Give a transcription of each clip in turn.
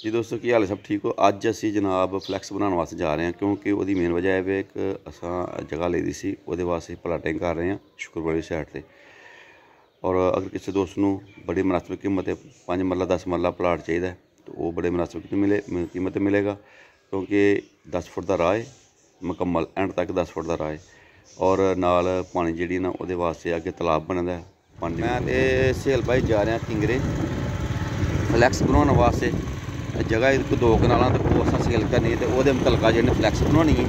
ਜੀ ਦੋਸਤੋ, ਕੀ ਹਾਲ ਹੈ? ਸਭ ਠੀਕ ਹੋ? ਅੱਜ ਅਸੀਂ ਜਨਾਬ ਫਲੈਕਸ ਬਣਾਉਣ ਵਾਸਤੇ ਜਾ ਰਹੇ ਹਾਂ ਕਿਉਂਕਿ ਉਹਦੀ ਮੇਨ ਵਜ੍ਹਾ ਇਹ ਵੀ ਇੱਕ ਅਸਾਂ ਜਗ੍ਹਾ ਲਈ ਦੀ ਸੀ, ਉਹਦੇ ਵਾਸਤੇ ਪਲਾਟਿੰਗ ਕਰ ਰਹੇ ਹਾਂ ਸ਼ੁਕਰਵਾਰੀ ਸਾਈਡ ਤੇ। ਔਰ ਅਗਰ ਕਿਸੇ ਦੋਸਤ ਨੂੰ ਬੜੀ ਮੁਨਾਸਬ ਕੀਮਤ ਤੇ 5 ਮਰਲਾ 10 ਮਰਲਾ ਪਲਾਟ ਚਾਹੀਦਾ ਤਾਂ ਉਹ ਬੜੇ ਮੁਨਾਸਬ ਕੀਮਤ ਮਿਲੇ ਕੀਮਤ ਤੇ ਮਿਲੇਗਾ ਕਿਉਂਕਿ 10 ਫੁੱਟ ਦਾ ਰਾਹ ਹੈ, ਮੁਕੰਮਲ ਐਂਡ ਤੱਕ 10 ਫੁੱਟ ਦਾ ਰਾਹ ਹੈ। ਔਰ ਨਾਲ ਪਾਣੀ ਜਿਹੜੀ ਨਾ, ਉਹਦੇ ਵਾਸਤੇ ਅੱਗੇ ਤਲਾਬ ਬਣਦਾ ਪਾਣੀ ਮੈਂ ਤੇ ਸਹੇਲ ਭਾਈ ਜਾ ਰਿਹਾ ਕਿੰਗਰੇ। ਫਲੈਕਸ ਬਣਾਉਣ ਵਾਸਤੇ। ਜਗ੍ਹਾ ਇੱਕ ਦੋ ਕਨਾਲਾਂ ਤੇ ਉਹ ਅਸਾਂ ਸੇਲ ਕਰਨੀ ਤੇ ਉਹਦੇ ਮੁਤਲਕਾ ਜਿਹਨੇ ਫਲੈਕਸ ਬਣਾਉਣੀ ਹੈ,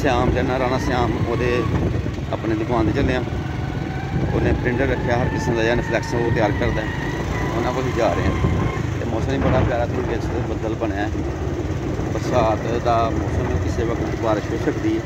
ਸਿਆਮ ਜਨਾ ਰਾਣਾ ਸਿਆਮ ਉਹਦੇ ਆਪਣੇ ਦੁਕਾਨ ਤੇ ਚੱਲੇ ਆ। ਉਹਨੇ ਪ੍ਰਿੰਟਰ ਰੱਖਿਆ, ਹਰ ਕਿਸਮ ਦਾ ਜਿਹਨੇ ਫਲੈਕਸ ਉਹ ਤਿਆਰ ਕਰਦਾ ਉਹਨਾਂ ਕੋਲ ਹੀ ਜਾ ਰਹੇ ਹਾਂ। ਤੇ ਮੌਸਮ ਹੀ ਬੜਾ ਪਿਆਰਾ, ਤੁਸੀਂ ਵੇਖ ਸਕਦੇ ਬੱਦਲ ਬਣਿਆ ਬਰਸਾਤ ਦਾ ਮੌਸਮ ਹੈ, ਕਿਸੇ ਵਕਤ ਬਾਰਿਸ਼ ਹੋ ਸਕਦੀ ਹੈ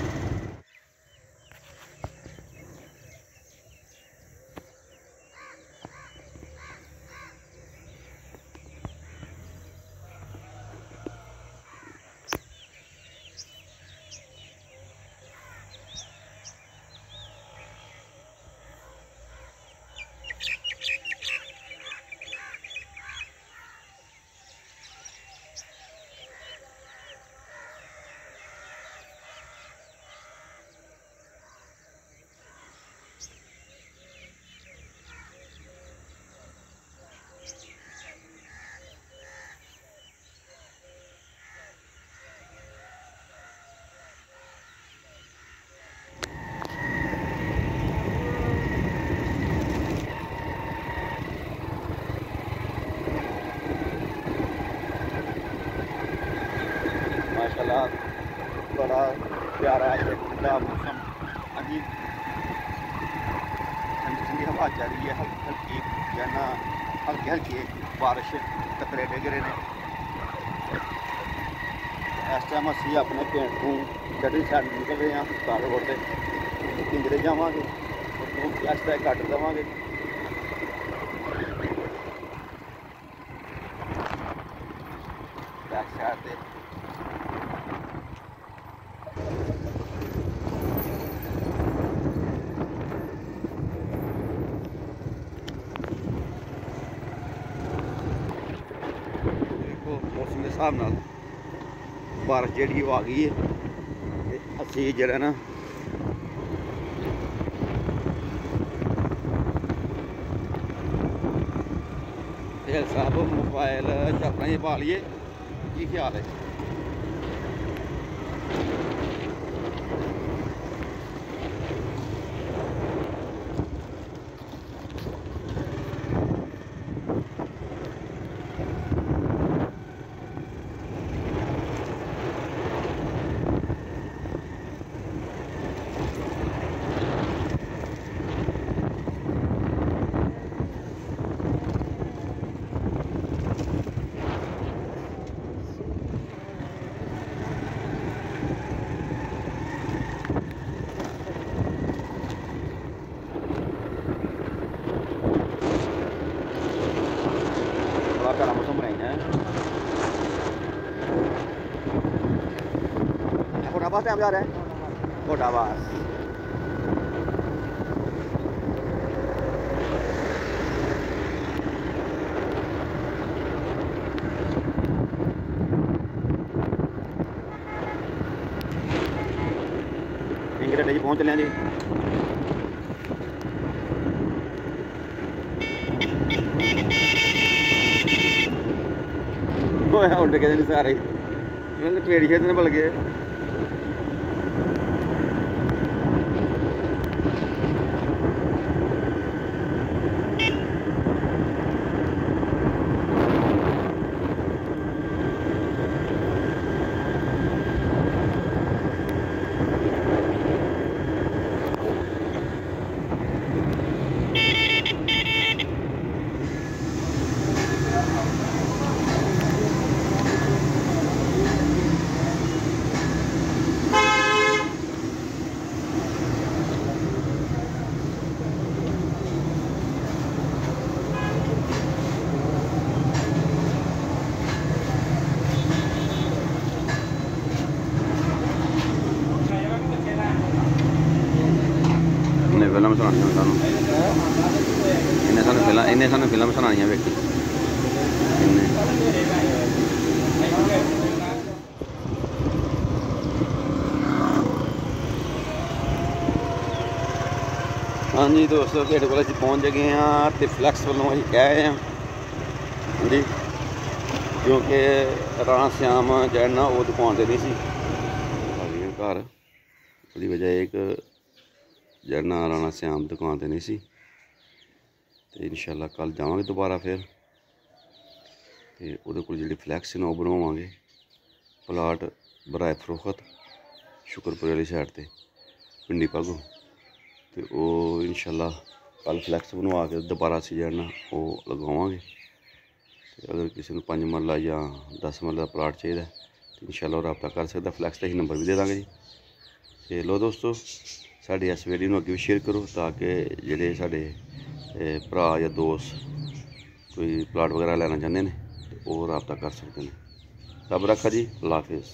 ਮਾਸ਼ਾਅੱਲਾ ਬੜਾ ਪਿਆਰਾ ਮੌਸਮ। ਅਜੀ ਠੰਡੀ ਠੰਡੀ ਹਵਾ ਚੱਲ ਰਹੀ ਹੈ, ਹਲਕੀ ਹਲਕੀ ਜਾਨਾ ਹਲਕੀ ਹਲਕੀ ਬਾਰਿਸ਼ ਟਕਰੇ ਡਿੱਗ ਰਹੇ ਨੇ। ਇਸ ਟਾਈਮ ਅਸੀਂ ਆਪਣੇ ਪਿੰਡ ਤੋਂ ਗੱਡੀ ਛੱਡ ਨਿਕਲ ਰਹੇ ਹਾਂ ਕਾਰ ਰੋਡ ਤੇ। ਕਿੰਗਰੇ ਜਾਵਾਂਗੇ, ਉੱਥੋਂ ਇਸ ਤਰ੍ਹਾਂ ਕੱਟ ਦੇਵਾਂਗੇ। ਬੈਕ ਸਾਈਡ ਤੇ ਦੇਖੋ ਮੌਸਮ ਦੇ ਹਿਸਾਬ ਨਾਲ ਬਾਰਿਸ਼ ਜਿਹੜੀ ਉਹ ਆ ਗਈ ਹੈ ਤੇ ਅਸੀਂ ਜਿਹੜਾ ਨਾ ਇਹ ਸਾਹਿਬ ਮੋਬਾਈਲ ਚੱਪਣਾ ਹੀ ਪਾ ਲਈਏ। ਕੀ ਖਿਆਲ ਹੈ? कहाँ से हम जा रहे हैं। कोटावास जी पहुँच चलें जी। उल्टे कहते सारे लपेड़ी खेतने बल गए। ਸੁਣਾਉਣੀਆਂ ਸਾਨੂੰ ਇਹਨੇ ਸਾਨੂੰ ਫਿਲਮ ਇਹਨੇ ਸਾਨੂੰ ਫਿਲਮ ਸੁਣਾਉਣੀਆਂ ਵੇਖੀ ਇਹਨੇ। ਹਾਂਜੀ ਦੋਸਤੋ ਤੁਹਾਡੇ ਕੋਲ ਅਸੀਂ ਪਹੁੰਚ ਗਏ ਆ ਤੇ ਫਲੈਕਸ ਵੱਲੋਂ ਅਸੀਂ ਗਏ ਆ ਜੀ ਕਿਉਂਕਿ ਰਾਤ ਸ਼ਾਮ ਜਿਹੜਾ ਨਾ ਉਹ ਦੁਕਾਨ ਤੇ ਨਹੀਂ ਸੀ। ਆ ਘਰ। ਉਹਦੀ ਵਜ੍ਹਾ ਇੱਕ ਕਿ ਜਿਹੜਾ ਨਾ ਰਾਣਾ ਸ਼ਿਆਮ ਦੁਕਾਨ ਤੇ ਨਹੀਂ ਸੀ ਤੇ ਇਨਸ਼ਾਅੱਲਾ ਕੱਲ ਜਾਵਾਂਗੇ ਦੁਬਾਰਾ ਫਿਰ ਤੇ ਉਹਦੇ ਕੋਲ ਜਿਹੜੀ ਫਲੈਕਸ ਨੇ ਉਹ ਬਣਵਾਵਾਂਗੇ ਪਲਾਟ ਬਰਾਏ ਫਰੋਖਤ ਸ਼ੁਕਰਪੁਰ ਵਾਲੀ ਸਾਈਡ ਤੇ ਪਿੰਡੀ ਪਾਗੋ ਤੇ ਉਹ ਇਨਸ਼ਾਅੱਲਾ ਕੱਲ ਫਲੈਕਸ ਬਣਵਾ ਕੇ ਦੁਬਾਰਾ ਅਸੀਂ ਜਿਹੜਾ ਨਾ ਉਹ ਲਗਾਵਾਂਗੇ ਤੇ ਅਗਰ ਕਿਸੇ ਨੂੰ 5 ਮਰਲਾ ਜਾਂ 10 ਮਰਲਾ ਦਾ ਪਲਾਟ ਚਾਹੀਦਾ ਹੈ, ਤੇ ਇਨਸ਼ਾਅੱਲਾ ਉਹ ਰਾਬਤਾ ਕਰ ਸਕਦਾ ਫਲੈਕਸ ਦਾ ਹੀ ਨੰਬਰ ਵੀ ਦੇ ਦਾਂਗੇ ਜੀ ਤੇ ਲੋ ਦੋਸਤੋ ਸਾਡੀ ਇਸ ਵੀਡੀਓ ਨੂੰ ਅੱਗੇ ਵੀ ਸ਼ੇਅਰ ਕਰੋ ਤਾਂ ਕਿ ਜਿਹੜੇ ਸਾਡੇ ਭਰਾ ਜਾਂ ਦੋਸਤ ਕੋਈ ਪਲਾਟ ਵਗੈਰਾ ਲੈਣਾ ਚਾਹੁੰਦੇ ਨੇ ਉਹ ਰਾਬਤਾ ਕਰ ਸਕਦੇ ਨੇ। ਰੱਬ ਰੱਖਾ ਜੀ ਅੱਲਾ ਹਾਫਿਜ਼।